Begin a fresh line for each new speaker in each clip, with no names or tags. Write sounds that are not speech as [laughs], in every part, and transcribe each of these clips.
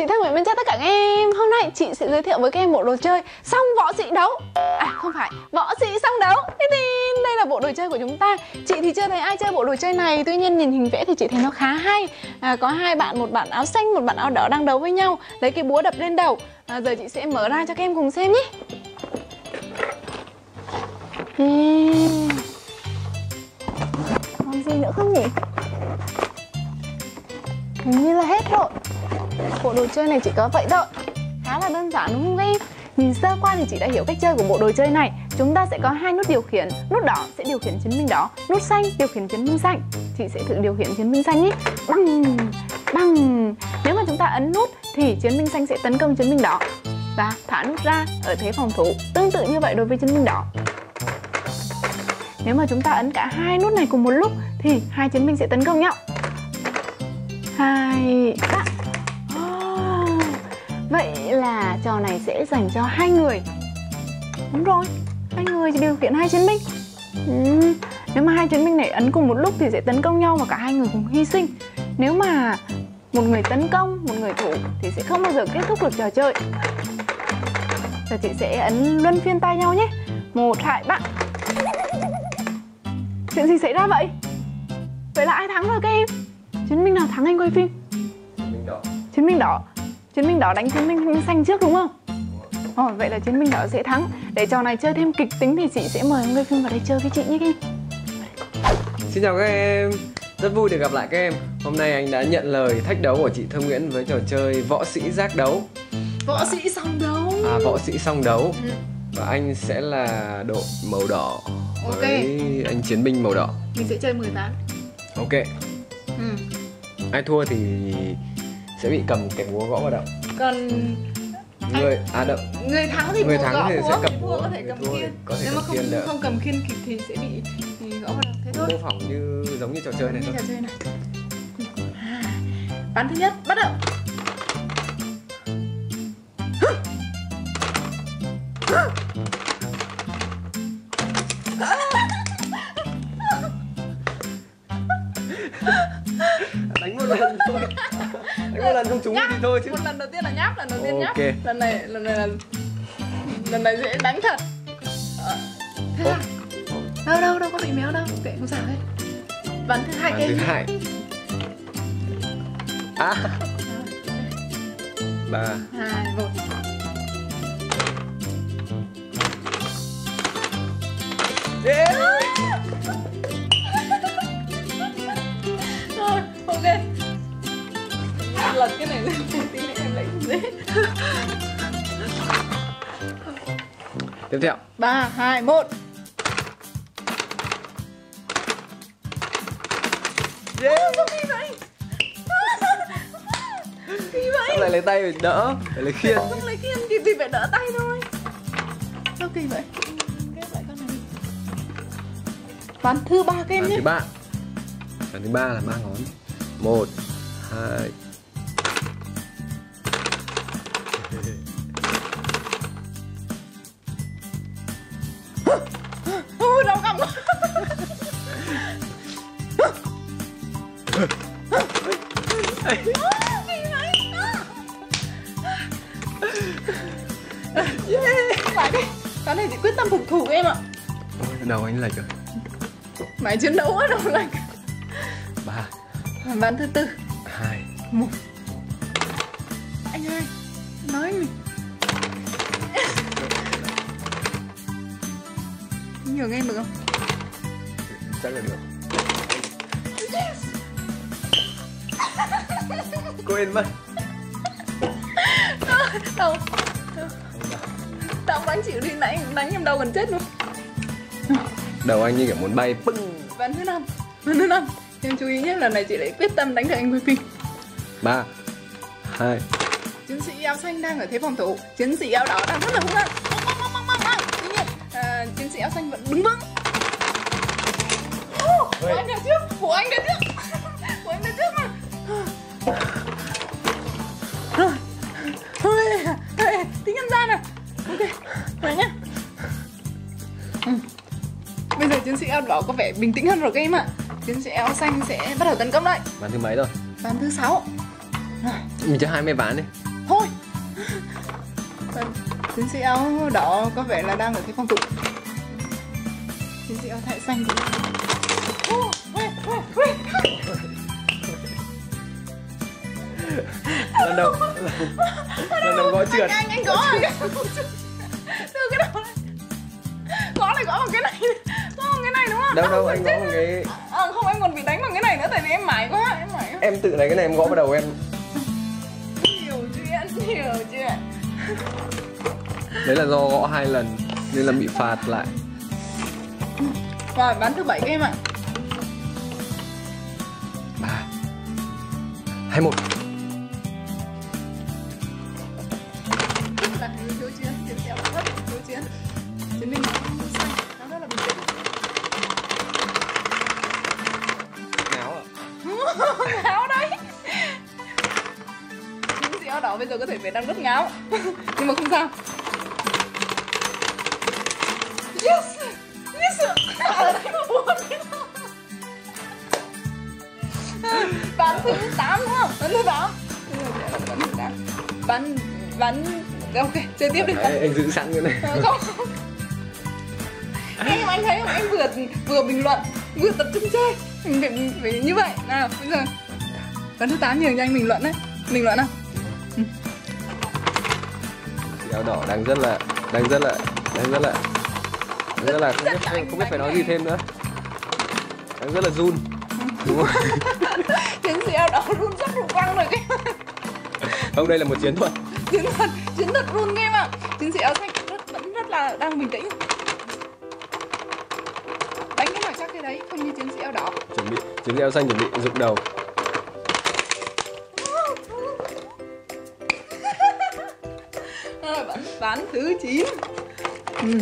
Chị thân mến bên chào tất cả các em. Hôm nay chị sẽ giới thiệu với các em bộ đồ chơi Song võ sĩ đấu. À không phải, võ sĩ song đấu. Thế thì đây là bộ đồ chơi của chúng ta. Chị thì chưa thấy ai chơi bộ đồ chơi này. Tuy nhiên nhìn hình vẽ thì chị thấy nó khá hay. À, Có hai bạn, một bạn áo xanh, một bạn áo đỏ đang đấu với nhau. Lấy cái búa đập lên đầu. À, Giờ chị sẽ mở ra cho các em cùng xem nhé. Uhm. Còn gì nữa không nhỉ? Hình như là hết rồi. Bộ đồ chơi này chỉ có vậy thôi. Khá là đơn giản đúng không em? Nhìn sơ qua thì chị đã hiểu cách chơi của bộ đồ chơi này. Chúng ta sẽ có hai nút điều khiển Nút đỏ sẽ điều khiển chiến binh đỏ Nút xanh điều khiển chiến binh xanh. Chị sẽ thử điều khiển chiến binh xanh nhé. Băng, băng. Nếu mà chúng ta ấn nút thì chiến binh xanh sẽ tấn công chiến binh đỏ. Và thả nút ra ở thế phòng thủ Tương tự như vậy đối với chiến binh đỏ. Nếu mà chúng ta ấn cả hai nút này cùng một lúc Thì hai chiến binh sẽ tấn công nhau. Hai ba vậy là trò này sẽ dành cho hai người. Đúng rồi hai người điều khiển hai chiến binh. Ừ. nếu mà hai chiến binh này ấn cùng một lúc thì sẽ tấn công nhau và cả hai người cùng hy sinh. Nếu mà một người tấn công một người thủ thì sẽ không bao giờ kết thúc được trò chơi. Giờ chị sẽ ấn luân phiên tay nhau nhé. Một hai ba. Chuyện gì xảy ra vậy? Vậy là ai thắng rồi các em? Chiến binh nào thắng anh quay phim?
Chiến binh đỏ.
Chiến binh đỏ chiến binh đỏ đánh chiến binh xanh trước đúng không? Ồ, vậy là chiến binh đỏ sẽ thắng. Để trò này chơi thêm kịch tính thì chị sẽ mời anh quay phim vào đây chơi với chị nhé
xin chào các em. Rất vui được gặp lại các em. Hôm nay anh đã nhận lời thách đấu của chị Thơm Nguyễn với trò chơi võ sĩ giác đấu.
Võ sĩ song đấu.
À võ sĩ song đấu.
Ừ.
và anh sẽ là đội màu đỏ
Ok.
với anh chiến binh màu đỏ.
Mình sẽ chơi 10 ván
ok.
Ừ.
ai thua thì sẽ bị cầm cái búa gõ vào đầu.
Còn
người à đậm
người thắng thì
Người thắng
gõ
thì
búa,
sẽ cầm búa,
có thể cầm khiên.
có thể
nếu mà không
khiên
không cầm khiên kịp thì sẽ bị thì gõ vào đầu. Thế thôi.
mô phỏng như giống như trò chơi này thôi.
trò chơi này. Ván thứ nhất bắt đầu.
Đánh một lần thôi [laughs] đánh một lần không trúng thì thôi chứ.
Một lần đầu tiên là nháp lần đầu tiên nháp
Ok.
lần này lần này là lần này dễ đánh thật. Ờ, thế là đâu đâu đâu có bị méo đâu kệ không sao hết. Ván thứ hai kia.
thứ hai. À. Ba.
Hai một.
Yeah.
Lật cái này lên một tí nữa em lấy dễ.
Tiếp theo.
Ba hai một.
Yeah.
sao kỳ vậy. [laughs] Kỳ vậy.
Sao lại lấy tay phải đỡ? Phải lấy khiên.
Không lấy khiên thì phải đỡ tay thôi. Sao kỳ vậy? Ghép lại con này. Ván thứ ba các em
Ván
nhé.
thứ ba. Ván thứ ba là ba ngón. Một hai
cái này chị quyết tâm phục thủ em ạ.
Đầu anh lệch rồi
mày chiến đấu ở đâu lạnh
ba.
Ván thứ tư.
Hai.
Một. Anh ơi nói mình. Nhường em được không?
Chắc là được. Quên mất.
Đâu tao đánh chịu đi nãy đánh em đâu gần chết luôn.
Đầu anh như kiểu muốn bay pưng
ván thứ năm ván thứ năm. Em chú ý nhé lần này chị lại quyết tâm đánh thằng anh quay phim
ba hai.
Chiến sĩ áo xanh đang ở thế phòng thủ. Chiến sĩ áo đỏ đang rất là hung hăng. Tuy nhiên à, chiến sĩ áo xanh vẫn đứng vững. Ô, của anh ra trước của anh ra trước. [laughs] Của anh ra trước mà rồi nhá. Ừ. bây giờ chiến sĩ áo đỏ có vẻ bình tĩnh hơn rồi các em ạ. Chiến sĩ áo xanh sẽ bắt đầu tấn công đây
ván thứ mấy rồi?
Ván thứ sáu.
Mình chơi 20 ván đi.
Chiến sĩ áo đỏ có vẻ là đang ở cái phong tục chiến sĩ áo thại xanh thì
lần đầu lần đầu gõ trượt.
anh anh gõ từ cái đầu này gõ này gõ bằng cái này. Gõ bằng cái này đúng không?
Đâu đâu anh gõ một cái
à, không em còn bị đánh bằng cái này nữa tại vì em mải quá em mải quá.
em tự lấy cái này em gõ vào đầu em.
Nhiều chuyện nhiều chuyện.
Đấy là do gõ hai lần nên là bị phạt lại.
Rồi bán thứ bảy game ạ.
Ba hai một
đỏ bây giờ có thể phải đang rất ngáo [laughs] nhưng mà không sao. Yes! Yes! [laughs] Bán thứ 8 đúng không? Bán thứ 8 Bán thứ 8 Bán Ok, chơi tiếp đi.
Đấy, anh giữ sẵn cái này.
Ờ, không. Em anh thấy không? Anh vừa vừa bình luận vừa tập trung chơi. Mình phải, phải như vậy. Nào bây giờ. Ván thứ 8 nhường cho anh bình luận đấy. Bình luận nào
áo đỏ đang rất là đang rất là đang rất là đang rất là không biết không biết phải nói gì thêm nữa. Đang rất là run. Đúng không [laughs]
chiến sĩ áo đỏ run sắp rụng quăng rồi cái [laughs]
không đây là một chiến thuật.
Chiến thuật chiến thuật run game ạ chiến sĩ áo xanh rất, vẫn rất là đang bình tĩnh. Đánh cái nào chắc cái đấy không như chiến sĩ áo đỏ.
Chuẩn bị chiến sĩ áo xanh chuẩn bị rụng đầu
ván thứ 9 ừ.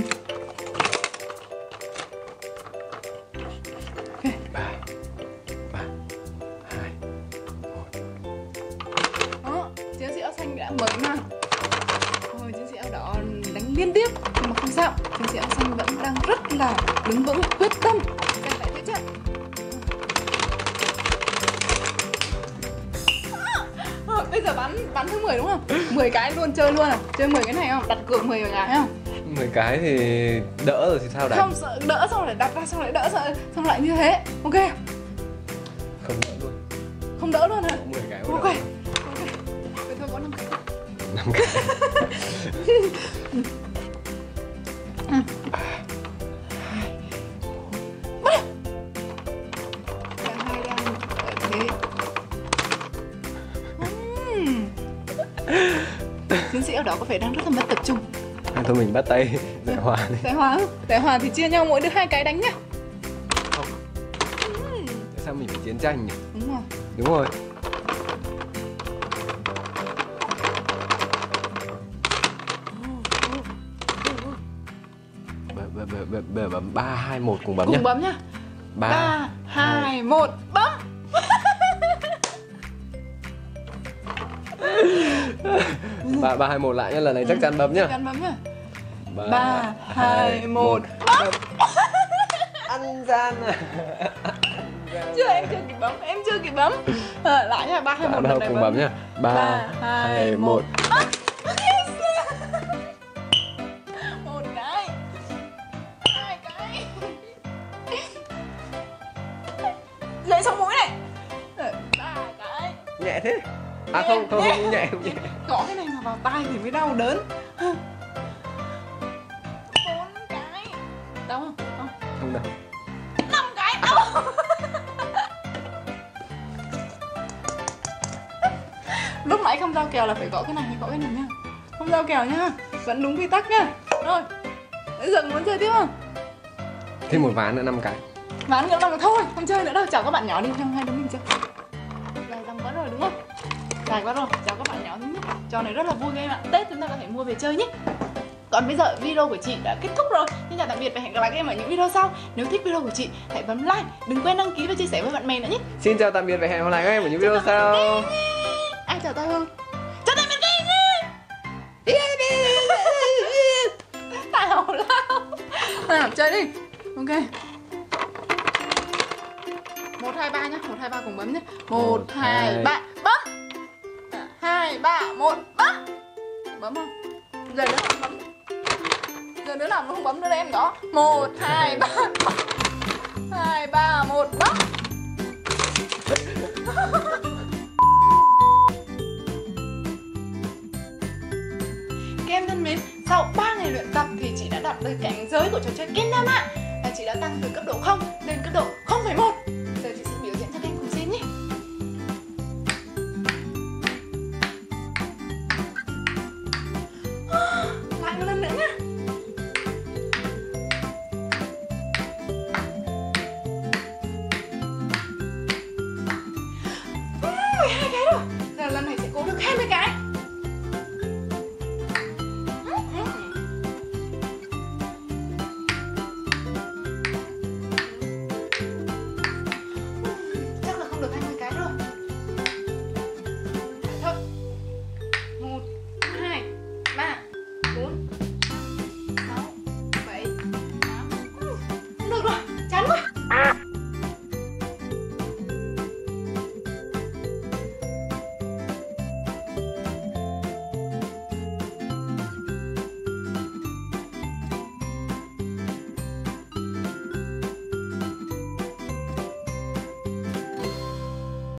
Giờ bắn bắn thứ 10 đúng không? 10 cái luôn chơi luôn à? Chơi 10 cái này không? Đặt cược 10 cái không?
10 cái thì đỡ rồi thì sao đánh
Không sợ đỡ xong lại đặt ra xong lại đỡ sợ xong lại như thế Ok
không đỡ luôn
Không đỡ luôn hả?
10 cái
Ok Ok Vậy thôi có 5 cái
năm cái [laughs]
ở đó có vẻ đang rất là mất tập trung.
Thôi mình bắt tay [laughs] giải hòa đi.
Tại hòa không? tại hòa thì chia nhau mỗi đứa hai cái đánh nhá
tại sao mình phải chiến tranh nhỉ?
Đúng rồi.
Đúng rồi. Bấm ba hai một cùng bấm nhá.
cùng bấm nhá. Ba hai một
ba ba hai một lại nhá lần này chắc chắn bấm nhá.
Gắn bấm nhá. Ba hai một. [laughs]
ăn gian à?
Chưa em chưa kịp bấm em chưa kịp bấm. À, lại nha ba hai một lần này
cùng bấm nhá. ba hai một.
Yes! một cái. Hai cái. Lấy xong mũi này. Rồi, ba cái.
Nhẹ thế à không không không nhẹ không nhẹ.
Gõ cái này mà vào tai thì mới đau đớn. Bốn cái. Đau không? Không?
Không đâu
năm cái. Đau. Lúc nãy không giao kèo là phải gõ cái này hay gõ cái này nhá không giao kèo nhá vẫn đúng quy tắc nhá rồi. Bây giờ muốn chơi tiếp không?
Thêm một ván nữa năm cái.
Ván nữa là thôi. Không chơi nữa đâu. Chào các bạn nhỏ đi. Trong hai đứa mình chơi dài quá rồi. Chào các bạn nhỏ nhất trò này rất là vui game ạ. Tết chúng ta có thể mua về chơi nhé. Còn bây giờ video của chị đã kết thúc rồi. Xin chào tạm biệt và hẹn gặp lại các em ở những video sau. Nếu thích video của chị hãy bấm like Đừng quên đăng ký và chia sẻ với bạn bè nữa nhé.
Xin chào tạm biệt và hẹn gặp lại các em ở những video sau.
Ai chào tôi không? Chào tạm biệt các em nhé. Tào lao Nào chơi đi. Ok. Một hai ba nhá. Một hai ba cùng bấm nhé Một, hai
hai.
ba. Bấm hai ba một bấm. Bấm không? Giờ đứa nào không bấm. Giờ đứa nào không bấm nữa đây em đó một hai ba hai ba một bấm. Các em thân mến, sau 3 ngày luyện tập thì chị đã đạt được cảnh giới của trò chơi Kendama và chị đã tăng từ cấp độ 0